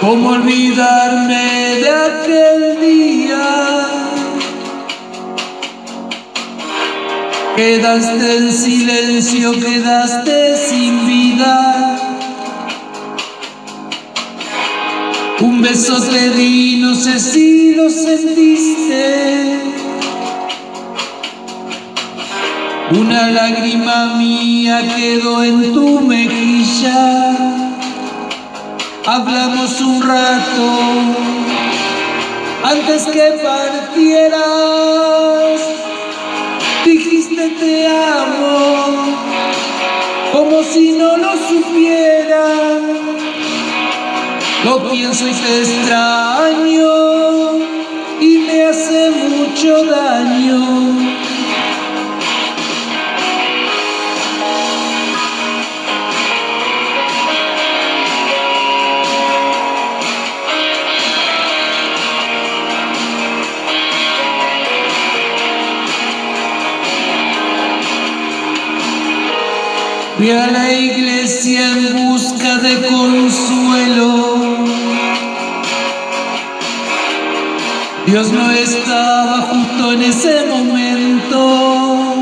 ¿Cómo olvidarme de aquel día? Quedaste en silencio, quedaste sin vida. Un beso te di, no sé si lo sentiste. Una lágrima mía quedó en tu mejilla hablamos un rato antes que partieras. Dijiste te amo como si no lo supiera. Lo pienso y te extraño y me hace mucho daño. Fui a la iglesia en busca de consuelo. Dios no estaba justo en ese momento.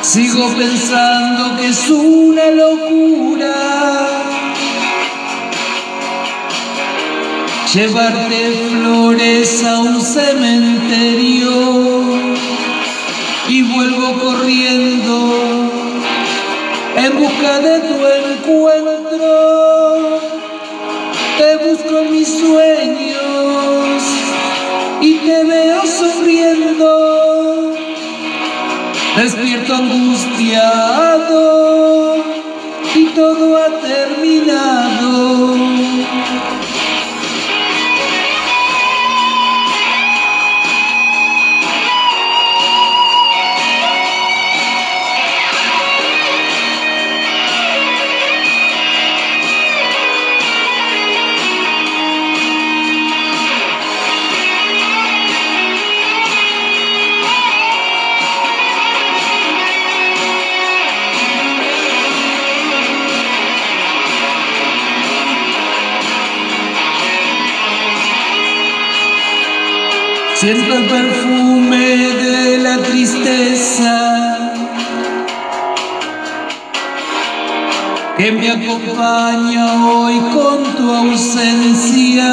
Sigo pensando que es una locura llevarte flores a un cementerio y vuelvo corriendo en busca de tu encuentro. Te busco en mis sueños y te veo sonriendo. Despierto angustiado y todo ha terminado. Siento el perfume de la tristeza que me acompaña hoy con tu ausencia.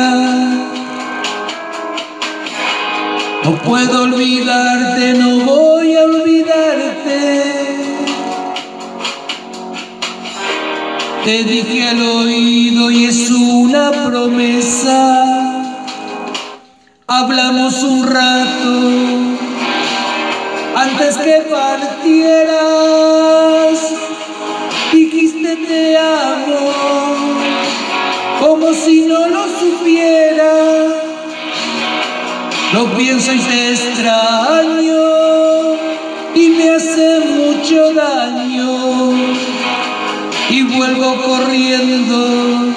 No puedo olvidarte, no voy a olvidarte. Te dije al oído y es una promesa hablamos un rato antes que partieras. Dijiste te amo como si no lo supiera. Lo pienso y te extraño y me hace mucho daño y vuelvo corriendo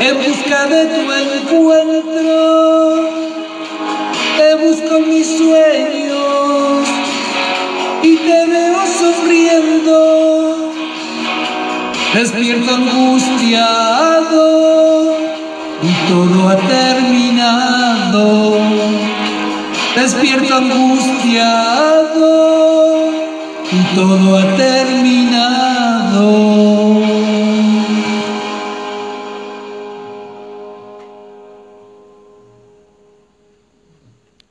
en busca de tu encuentro, te veo sonriendo, despierto angustiado y todo ha terminado, despierto angustiado y todo ha terminado.